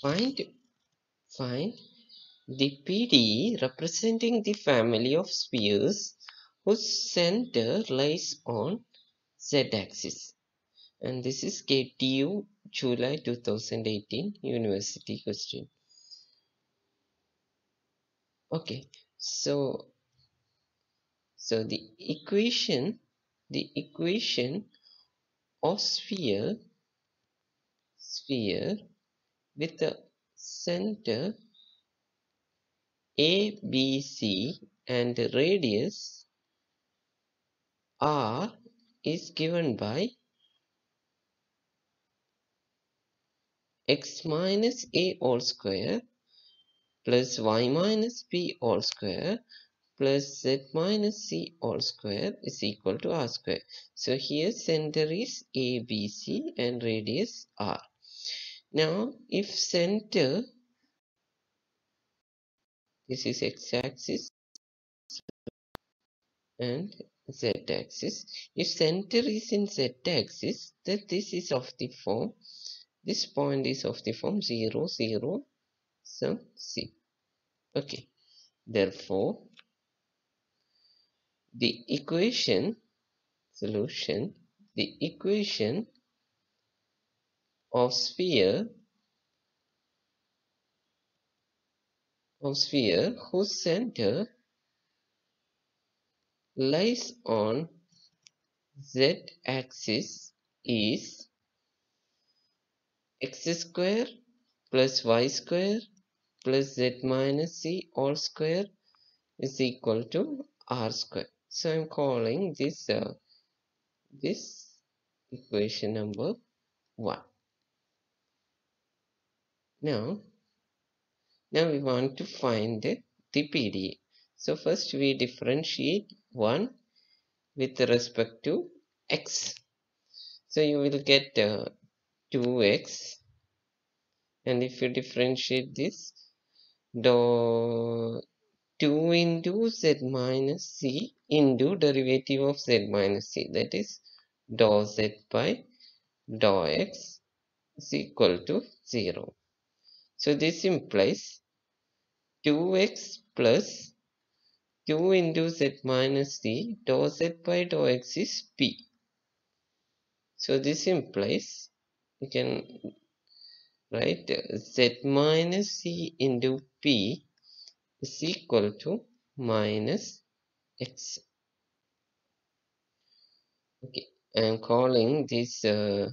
find find the PDE representing the family of spheres whose center lies on z-axis and this is KTU July 2018 university question. Okay so so the equation the equation of sphere sphere with the center ABC and the radius R is given by x minus a all square plus y minus b all square plus z minus c all square is equal to r square. So here center is ABC and radius r. Now if center this is x-axis and z-axis. If center is in z-axis then this is of the form this point is of the form 0 0 some c. Okay therefore the equation solution the equation of sphere of sphere whose center lies on z axis is x square plus y square plus z minus c all square is equal to r square. So I'm calling this uh, this equation number 1. Now, now we want to find the the PDE. So first we differentiate 1 with respect to x. So you will get uh, 2x and if you differentiate this do 2 into z minus c into derivative of z minus c that is dou z by dou x is equal to 0. So this implies 2x plus 2 into z minus c dou z by dou x is p. So this implies we can write z minus c into p is equal to minus x. Okay, I am calling this uh,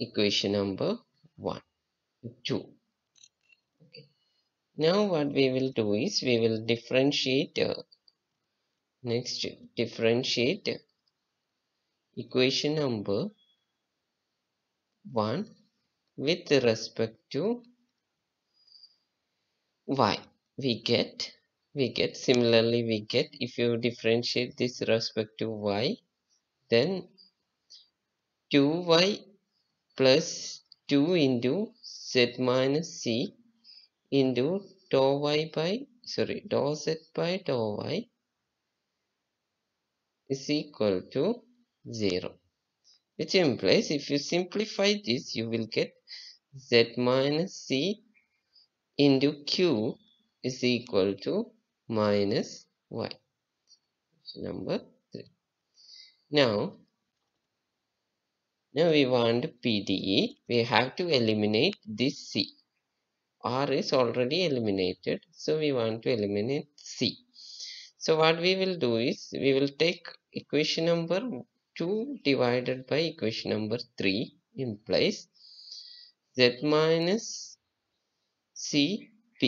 equation number 1, 2. Okay. Now what we will do is we will differentiate uh, next differentiate equation number 1 with respect to y we get we get similarly we get if you differentiate this respect to y then 2y plus 2 into z minus c into dou y by sorry dou z by dou y is equal to 0 which implies if you simplify this you will get z minus c into q is equal to minus y. Number 3 now now we want PDE we have to eliminate this c. R is already eliminated so we want to eliminate c. So what we will do is we will take equation number 2 divided by equation number 3 implies z minus cp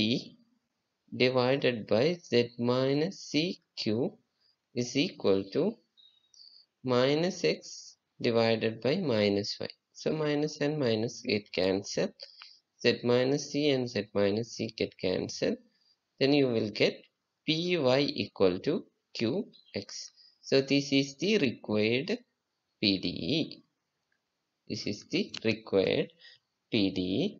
divided by z minus cq is equal to minus x divided by minus y. So minus and minus get cancelled. z minus c and z minus c get cancelled. Then you will get py equal to qx. So this is the required PDE. This is the required PDE